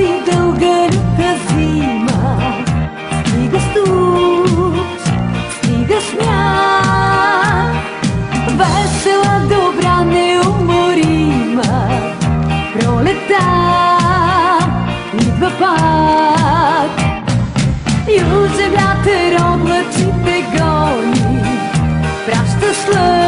тази дълга зима стига студ, стига сняг. Весела, добра, неуморима пролета идва пак. Южен вятър облаците гони, праща слъд.